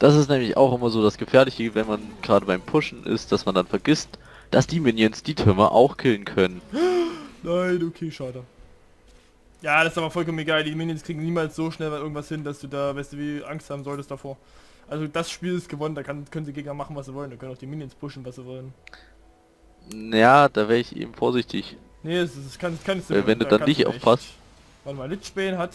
Das ist nämlich auch immer so das Gefährliche, wenn man gerade beim Pushen ist, dass man dann vergisst, dass die Minions die Türme auch killen können. Nein, okay, schade. Ja, das ist aber vollkommen egal. Die Minions kriegen niemals so schnell irgendwas hin, dass du da, weißt du, wie Angst haben solltest davor. Also das Spiel ist gewonnen, da kann, können die Gegner machen, was sie wollen. Da können auch die Minions pushen, was sie wollen. Ja, da wäre ich eben vorsichtig. Nee, das, das kann, das kann Weil wenn du dann nicht aufpasst. Warte mal, Lichspähen hat...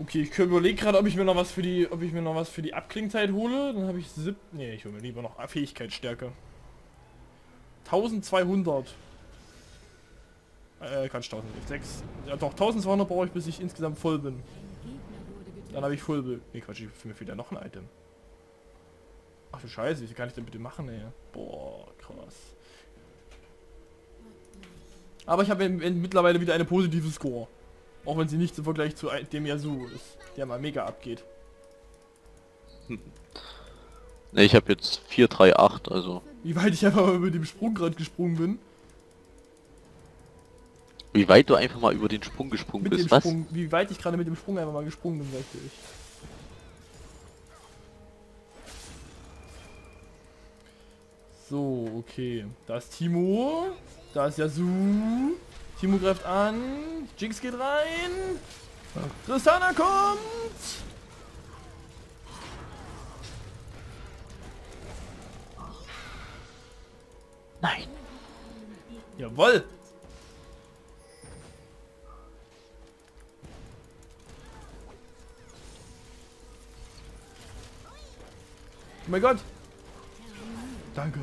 Okay, ich überlege gerade, ob ich mir noch was für die, ob ich mir noch was für die Abklingzeit hole. Dann habe ich sieb... Nee, ich hole mir lieber noch Fähigkeitsstärke. 1200. Äh, kann 1006. Ja doch, 1200 brauche ich, bis ich insgesamt voll bin. Dann habe ich voll... Nee, Quatsch, ich mir wieder noch ein Item. Ach du Scheiße, wie kann ich denn bitte machen, ey? Boah, krass. Aber ich habe mittlerweile wieder eine positive Score. Auch wenn sie nicht im Vergleich zu dem Yasuo ist, der mal mega abgeht. Ne, ich habe jetzt 438, also. Wie weit ich einfach mal über dem Sprung gerade gesprungen bin. Wie weit du einfach mal über den Sprung gesprungen mit bist, was? Sprung, wie weit ich gerade mit dem Sprung einfach mal gesprungen bin, sagte ich. So, okay. Da ist Timo. Da ist Yasu. Timo greift an. Jinx geht rein. Tristana kommt. Nein. Jawoll. Oh mein Gott. Danke.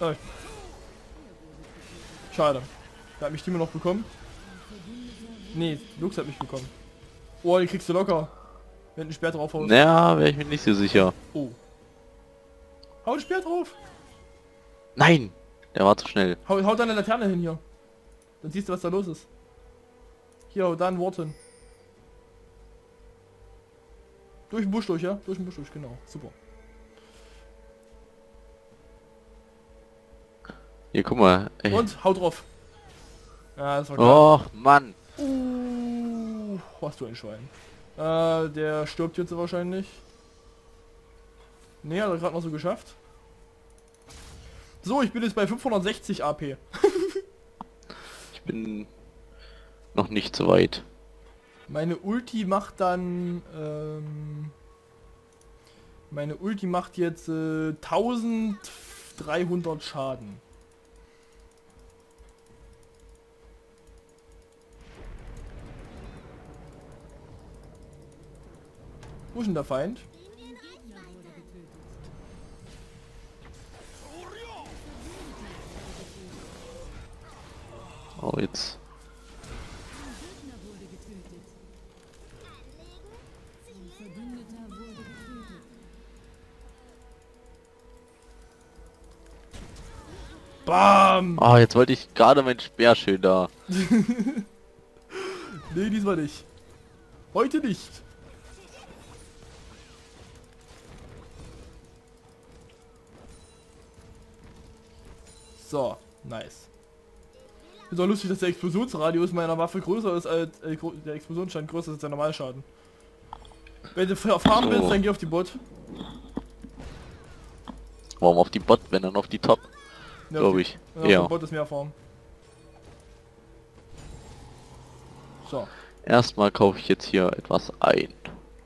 Oh. Schade. Da hat mich Timo noch bekommen. Nee, Lux hat mich bekommen. Oh, die kriegst du locker. Wenn ein Speer drauf haust. Naja, wäre ich mir nicht so sicher. Oh. Hau ein Speer drauf. Nein, der war zu schnell. Hau, hau deine Laterne hin hier. Dann siehst du, was da los ist. Hier, hau da ein Wort hin. Durch den Busch durch, ja? Durch den Busch durch, genau. Super. Hier, guck mal. Ey. Und, hau drauf. Ja, das war klar. Oh, Mann. Uh, hast du ein Schwein. Äh, der stirbt jetzt wahrscheinlich. Ne, hat er gerade noch so geschafft. So, ich bin jetzt bei 560 AP. ich bin noch nicht so weit. Meine Ulti macht dann... Ähm, meine Ulti macht jetzt äh, 1300 Schaden. Wo ist denn der Feind? Oh, jetzt. Bam! Ah, oh, jetzt wollte ich gerade mein Speer schön da. nee, diesmal nicht. Heute nicht. So, nice. Ist auch lustig, dass der Explosionsradius meiner Waffe größer ist als äh, der Explosionsstand größer ist als der Normalschaden. Wenn du farmen so. willst, dann geh auf die Bot. Warum auf die Bot, wenn dann auf die Top? Ja, Glaube ich. Ja. Bot ist mehr Farm. So. Erstmal kaufe ich jetzt hier etwas ein.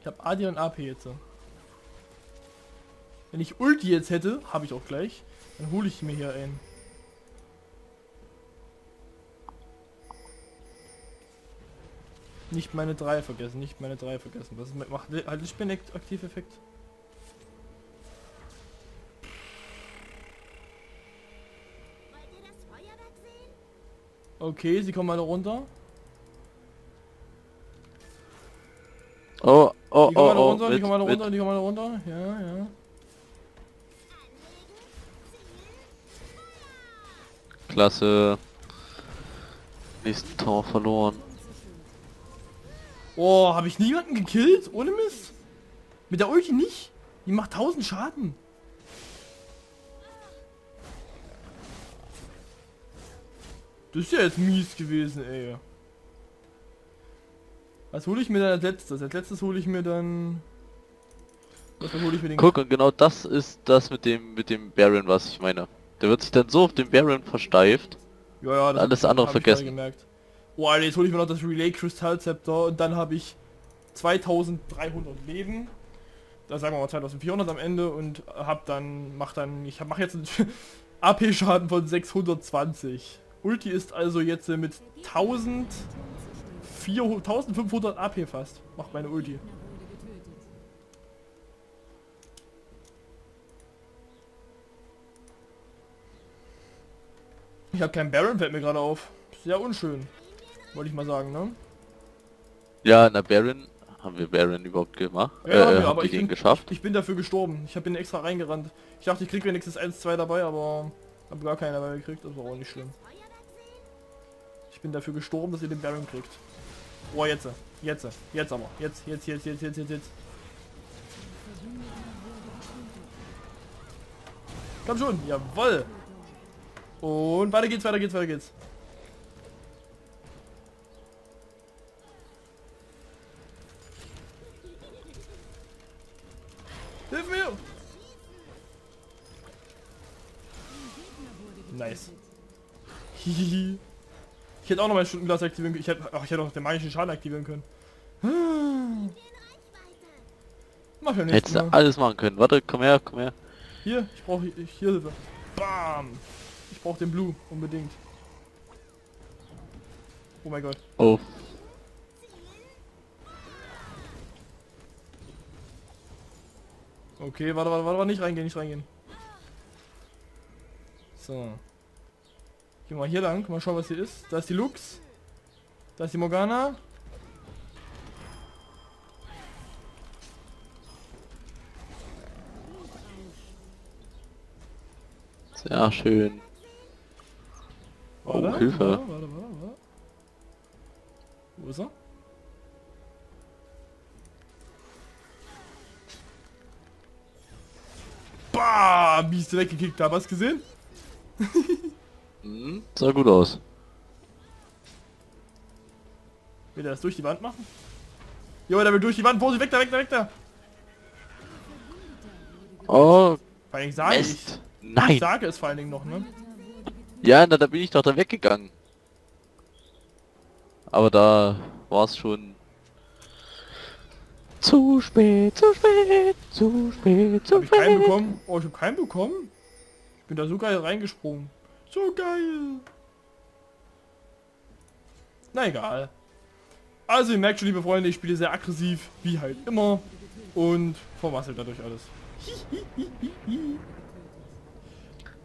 Ich habe AD und AP jetzt. Wenn ich Ulti jetzt hätte, habe ich auch gleich, dann hole ich mir hier ein. Nicht meine 3 vergessen, nicht meine 3 vergessen. Was macht halt Lichtspin Aktiveffekt? Okay, sie kommen alle runter. Oh, oh, die kommen alle oh, runter, mit, die kommen alle runter, die kommen alle runter. Ja, ja. Klasse. Nächsten Tor verloren. Oh, habe ich niemanden gekillt? Ohne Mist? Mit der Ulti nicht? Die macht 1000 Schaden. Das ist ja jetzt mies gewesen, ey. Was hole ich mir dann als letztes? Als letztes hole ich mir dann... Das hole ich mir den. Guck, und genau das ist das mit dem mit dem Baron, was ich meine. Der wird sich dann so auf den Baron versteift. Ja, ja, das Alles andere vergessen. Oh, jetzt hole ich mir noch das Relay Kristallzepter und dann habe ich 2300 Leben. Da sagen wir mal 2400 am Ende und hab dann, mach dann, ich mache jetzt einen AP-Schaden von 620. Ulti ist also jetzt äh, mit 1400, 1500 AP fast. Macht meine Ulti. Ich habe keinen Baron, fällt mir gerade auf. Sehr unschön. Wollte ich mal sagen, ne? Ja, na Baron, haben wir Baron überhaupt gemacht? Ja, äh, haben wir, haben aber ich bin, geschafft? ich bin dafür gestorben. Ich habe ihn extra reingerannt. Ich dachte, ich krieg wenigstens 1, 2 dabei, aber habe gar keinen dabei gekriegt. Das war auch nicht schlimm. Ich bin dafür gestorben, dass ihr den Baron kriegt. Oh, jetzt. Jetzt. Jetzt aber. Jetzt, jetzt, jetzt, jetzt, jetzt, jetzt, jetzt. Komm schon. Jawoll. Und weiter geht's, weiter geht's, weiter geht's. Hätte auch noch mein Stundenglas aktivieren können. Ich hätte, ach, ich hätte auch den magischen Schaden aktivieren können. Mach ja nichts. Hättest du alles machen können. Warte, komm her, komm her. Hier, ich brauche hier Hilfe. Bam! Ich brauche den Blue, unbedingt. Oh mein Gott. Oh, Okay, warte, warte, warte, warte, nicht reingehen, nicht reingehen. So. Gehen wir mal hier lang, mal schauen, was hier ist. Da ist die Lux. Da ist die Morgana. sehr schön. Oh, Warte, Hilfe. Warte, warte, warte, warte. Wo ist er? Bam! Wie ich sie weggekickt habe, hast du gesehen? Hm, sah gut aus. Will der das durch die Wand machen? Jo, der will durch die Wand. Vorsicht, weg da, weg da, weg da. Oh, Vor allem sage ich. Mist. Ich Nein. sage es vor allen Dingen noch, ne? Ja, na, da bin ich doch da weggegangen. Aber da war es schon zu spät, zu spät, zu spät, zu Hab ich keinen spät. bekommen? Oh, ich hab keinen bekommen? Ich bin da so geil reingesprungen. So geil. Na egal. Also ihr merkt schon, liebe Freunde, ich spiele sehr aggressiv, wie halt immer. Und vermasselt dadurch alles.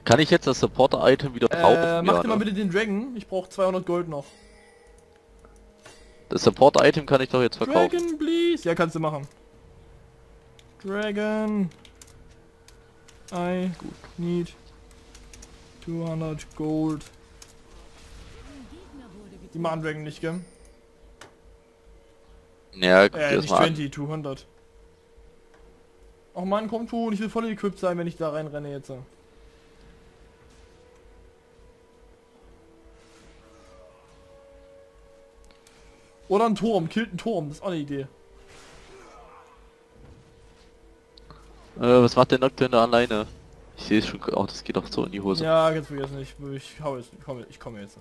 Kann ich jetzt das Supporter-Item wieder Äh, mach dir mal ne? bitte den Dragon. Ich brauche 200 Gold noch. Das Support-Item kann ich doch jetzt verkaufen. Dragon, please. Ja, kannst du machen. Dragon. I need 200 Gold. Die machen Dragon nicht, gell? Ja, guck dir Äh, das nicht mal an. 20, 200. Ach man, komm schon, ich will voll equipped sein, wenn ich da reinrenne jetzt. Oder ein Turm, killt einen Turm, das ist auch eine Idee. Äh, was macht der Nocturne da alleine? Ich sehe schon, oh, das geht doch so in die Hose. Ja, ganz vergessen, ich, ich hau jetzt, ich komme, ich komme jetzt.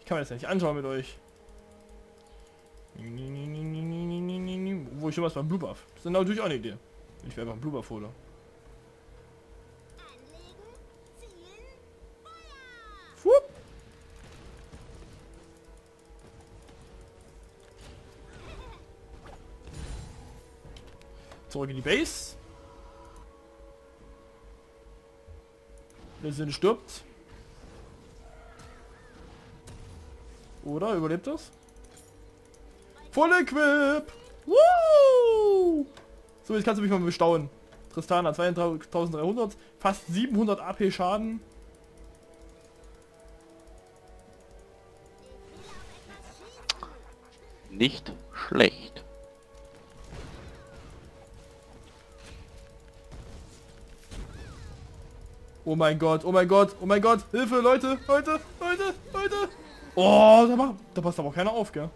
Ich kann mir das ja nicht anschauen mit euch. Wo ich schon was beim Blue Buff. Das ist natürlich auch eine Idee. Ich wäre einfach ein Blue Buff hole. Zurück in die Base. Sinn stirbt. Oder überlebt das? Voll Equip! Woo! So, jetzt kannst du mich mal bestaunen. Tristana 2300, fast 700 AP Schaden. Nicht schlecht. Oh mein Gott, oh mein Gott, oh mein Gott. Hilfe, Leute, Leute, Leute, Leute. Oh, da, macht, da passt aber keiner auf, gell?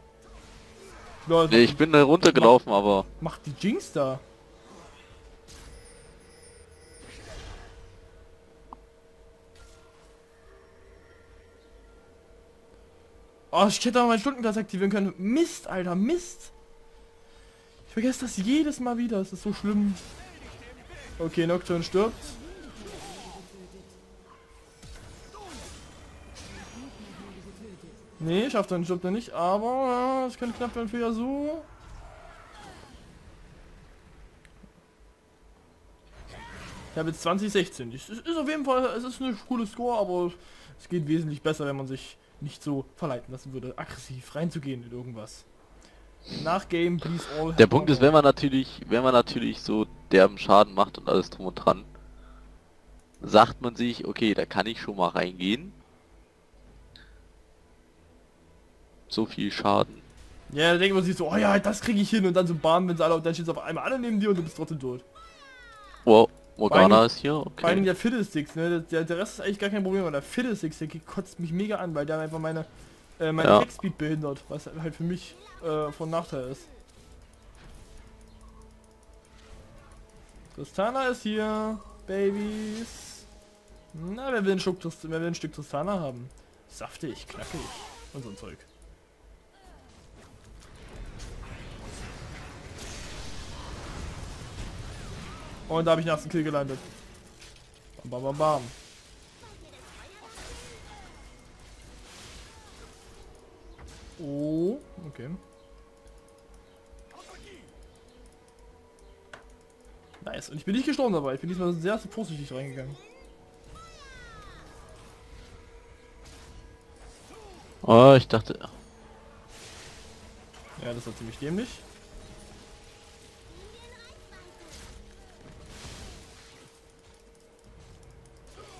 Leute, nee, ich bin da runtergelaufen, macht, aber... Macht die Jinx da. Oh, ich hätte auch meinen Stundenglas aktivieren können. Mist, Alter, Mist. Ich vergesse das jedes Mal wieder. Es ist so schlimm. Okay, Nocturne stirbt. Nee, schafft er stirbt er nicht, aber es könnte knapp werden für Yasuo. Ich habe jetzt 2016. Es ist auf jeden Fall, es ist eine coole Score, aber es geht wesentlich besser, wenn man sich nicht so verleiten lassen würde, aggressiv reinzugehen in irgendwas. Nach Game, please all. Der Punkt ist, wenn man natürlich, wenn man natürlich so derben Schaden macht und alles drum und dran, sagt man sich, okay, da kann ich schon mal reingehen. So viel Schaden. Ja, da denkt man sich so, oh ja, das kriege ich hin und dann so bam, wenn sie alle, dann steht auf einmal alle neben dir und du bist trotzdem tot. Wow, Morgana allem- ist hier, Vor allem okay. der Fiddlesticks, ne? Der, der Rest ist eigentlich gar kein Problem, aber der Fiddlesticks, der kotzt mich mega an, weil der einfach meine, äh, meine Ja. Textspeed behindert, was halt für mich äh, von Nachteil ist. Tristana ist hier, Babys. Na, wer will ein Stück, wer will ein Stück Tristana haben? Saftig, knackig und so ein Zeug. Und da habe ich den ersten Kill gelandet. Bam, bam, bam, bam. Oh, okay. Nice. Und ich bin nicht gestorben dabei. Ich bin diesmal sehr vorsichtig reingegangen. Oh, ich dachte, Ja, das war ziemlich dämlich.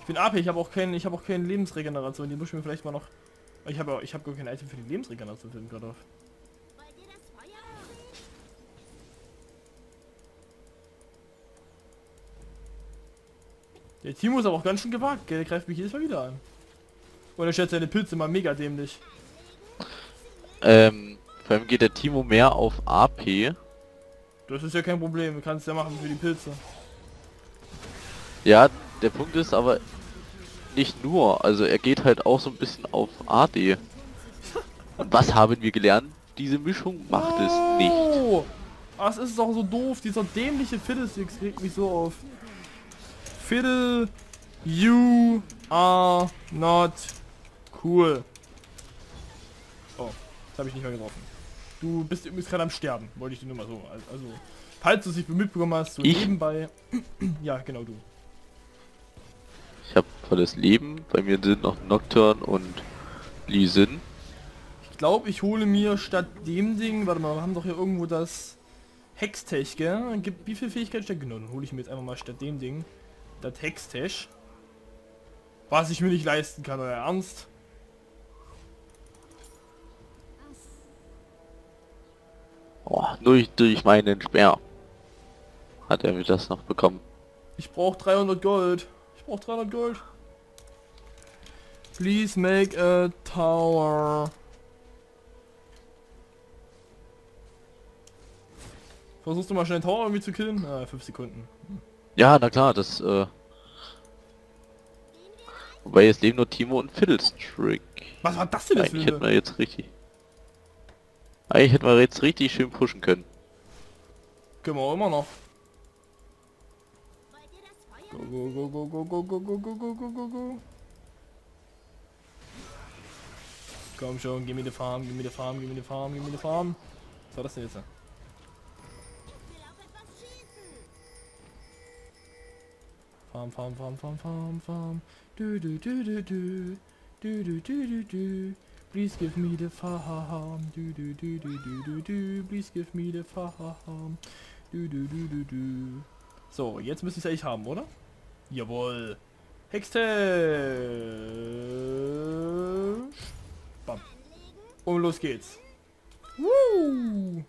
Ich bin AP, ich habe auch keinen, ich habe auch keine Lebensregeneration. Die muss ich mir vielleicht mal noch. Ich habe, ich habe gar kein Item für die Lebensregeneration mir gerade auf. Der Timo ist aber auch ganz schön gewagt, gell? Der greift mich jedes Mal wieder an. Und er stellt seine Pilze mal mega dämlich. ähm, vor allem geht der Timo mehr auf AP. Das ist ja kein Problem, du kannst ja machen für die Pilze. Ja, der Punkt ist aber nicht nur, also er geht halt auch so ein bisschen auf AD. Und was haben wir gelernt? Diese Mischung macht es nicht. Oh, das ist doch so doof. Dieser dämliche Fiddlesticks regt mich so auf. Fiddle, you are not cool. Oh, das habe ich nicht mehr getroffen. Du bist übrigens gerade am Sterben, wollte ich dir nur mal so. Also, falls du es nicht mitbekommen hast, so Ich? nebenbei. ja, genau du. Volles Leben, bei mir sind noch Nocturne und Lee Sin. Ich glaube, ich hole mir statt dem Ding, warte mal, wir haben doch hier irgendwo das Hextech, gell? Gibt, wie viel Fähigkeit steckt? Genau, dann hole ich mir jetzt einfach mal statt dem Ding das Hextech. Was ich mir nicht leisten kann, euer Ernst? Oh, durch, durch meinen Speer hat er mir das noch bekommen. Ich brauche 300 Gold. Ich brauche 300 Gold. Please make a tower. Versuchst du mal schnell Tower irgendwie zu killen? Ah, 5 Sekunden. Ja, na klar, das, äh... Wobei jetzt leben nur Timo und Fiddlestrick. Was war das denn jetzt Eigentlich hätten wir jetzt richtig... Eigentlich hätten wir jetzt richtig schön pushen können. Können wir auch immer noch. Go, go, go, go, go, go, go, go, go, go, go, go. Komm schon, gimme the farm, gimme the farm, gimme the farm, gimme the farm. Was war das denn jetzt? Farm, farm, farm, farm, farm, farm. Du, du, du, du, du. Du, du, du, du, du. Please give me the farm. Du, du, du, du, du, du, du. Please give me the farm. Du, du, du, du, du. So, jetzt müsste ich es eigentlich haben, oder? Jawohl. Hextech. Bam. Und los geht's. Woo.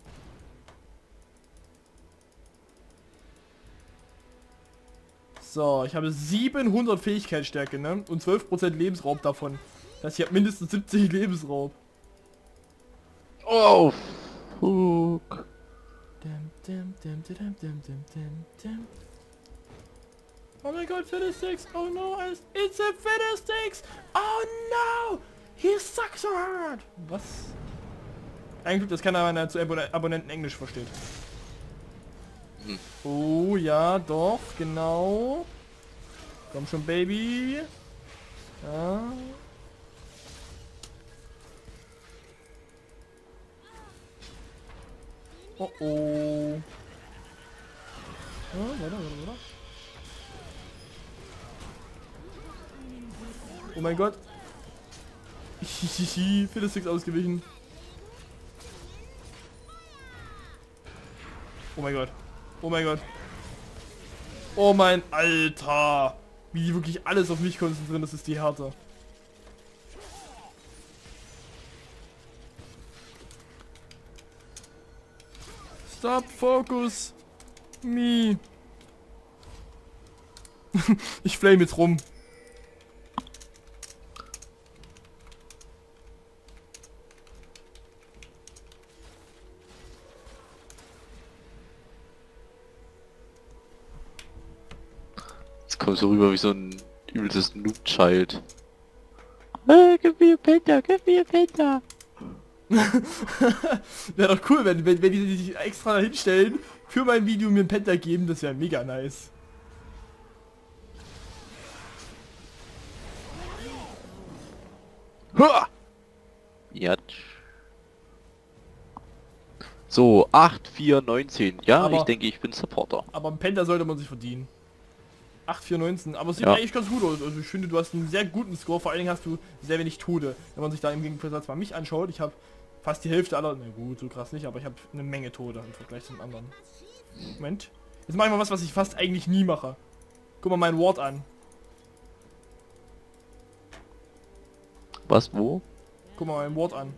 So, ich habe 700 Fähigkeitsstärke, ne? Und 12% Lebensraub davon. Das heißt, ich habe mindestens 70 Lebensraub. Oh, fuck. Oh mein Gott, Fiddlesticks! Oh no, it's it's a Fiddlesticks! Oh no! He sucks so hard. Was? Eigentlich das keiner meiner zu Abon Abonnenten Englisch versteht. Hm. Oh ja, doch, genau. Komm schon, Baby. Ja. Oh oh. Ja, warte, warte, warte. Oh mein Gott. Hihihi, Fiddlesticks ausgewichen. Oh mein Gott. Oh mein Gott. Oh mein Alter. Wie die wirklich alles auf mich konzentrieren, das ist die Härte. Stop, focus. Me. ich flame jetzt rum. Kommst du rüber wie so ein übelstes Noob-Child. Äh, gib mir Penta, gib mir Penta. Wäre doch cool, wenn, wenn, wenn die sich extra da hinstellen, für mein Video mir ein Penta geben, das wäre mega nice. Hua! Jatsch. So, 8, 4, 19. Ja, Aber- ich denke, ich bin Supporter. Aber ein Penta sollte man sich verdienen. 8, 4, 19. Aber es sieht Ja. eigentlich ganz gut aus. Also ich finde, du hast einen sehr guten Score. Vor allen Dingen hast du sehr wenig Tode. Wenn man sich da im Gegensatz mal mich anschaut, ich habe fast die Hälfte aller... Na gut, so krass nicht, aber ich habe eine Menge Tode im Vergleich zum anderen. Moment. Jetzt mache ich mal was, was ich fast eigentlich nie mache. Guck mal meinen Ward an. Was, wo? Guck mal meinen Ward an.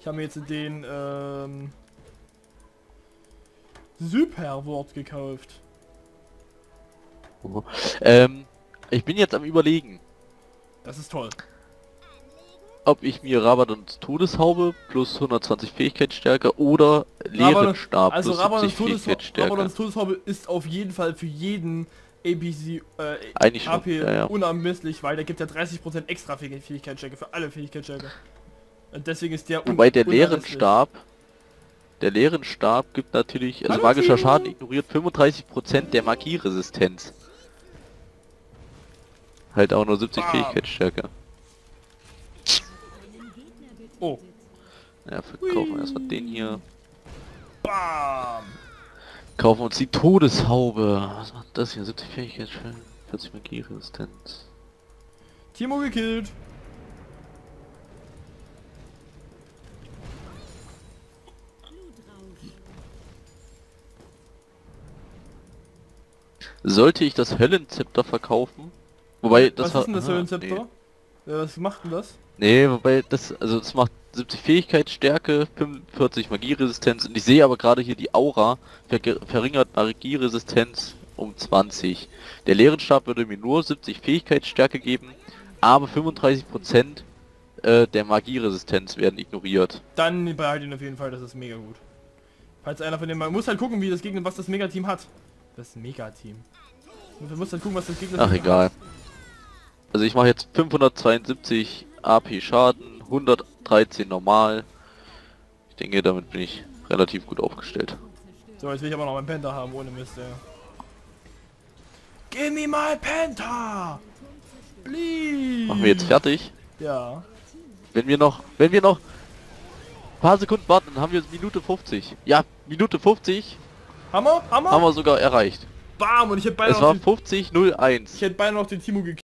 Ich habe mir jetzt den ähm, Super Ward gekauft. Ähm, ich bin jetzt am überlegen, Das ist toll. ob ich mir Rabadons Todeshaube plus 120 Fähigkeitsstärke oder leeren Stab Also plus Rabadons 70 Todes Fähigkeitsstärke. Rabadons Todeshaube ist auf jeden Fall für jeden APC, äh, Eigentlich schon, AP ja, ja. unermesslich, weil der gibt ja 30% extra Fähig- Fähigkeitsstärke für alle Fähigkeitsstärke. Und deswegen ist der Wobei der leeren. Stab, der leeren Stab gibt natürlich, also Hallo, magischer. Schaden ignoriert 35% der Magieresistenz. Halt auch nur 70 Bam. Fähigkeitsstärke. Oh, Ja, verkaufen wir erstmal den hier. bam! Kaufen uns die Todeshaube. Was macht das hier? 70 Fähigkeitsstärke, 40 Magieresistenz. Timo gekillt. Sollte ich das Höllenzepter verkaufen? Wobei, das Was war- ist denn das ah, für ein Zepter? Nee. Ja, was macht denn das? Nee, wobei das, also das macht 70 Fähigkeitsstärke, 45 Magieresistenz und ich sehe aber gerade hier die Aura ver verringert Magieresistenz um 20. Der leeren Stab würde mir nur 70 Fähigkeitsstärke geben, aber 35% äh, der Magieresistenz werden ignoriert. Dann behalte ihn auf jeden Fall, das ist mega gut. Falls einer von dem man muss halt gucken, wie das Gegner, was das Megateam hat. Das Megateam. Man muss halt gucken, was das Gegner Ach egal. Also ich mache jetzt 572 AP Schaden, 113 normal. Ich denke, damit bin ich relativ gut aufgestellt. So, jetzt will ich aber noch meinen Penta haben, ohne Mist, ey. Give me my Penta! Please! Machen wir jetzt fertig. Ja. Wenn wir noch, wenn wir noch ein paar Sekunden warten, dann haben wir Minute 50. Ja, Minute 50 Hammer? Hammer? haben wir sogar erreicht. Bam! Und ich hätte beinahe Es noch war den, 50 01. ich hätte beinahe noch den Timo gekillt.